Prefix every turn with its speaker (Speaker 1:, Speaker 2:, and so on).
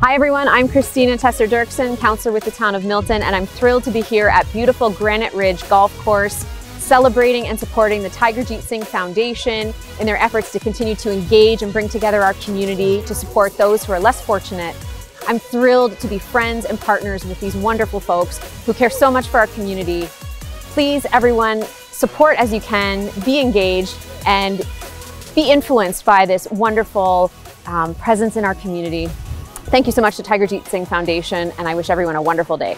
Speaker 1: Hi everyone, I'm Kristina Tesser Derksen, counselor with the town of Milton, and I'm thrilled to be here at beautiful Granite Ridge Golf Course, celebrating and supporting the Tigerjeet Singh Foundation in their efforts to continue to engage and bring together our community to support those who are less fortunate. I'm thrilled to be friends and partners with these wonderful folks who care so much for our community. Please, everyone, support as you can, be engaged, and be influenced by this wonderful um, presence in our community. Thank you so much to Tigerjeet Singh Foundation, and I wish everyone a wonderful day.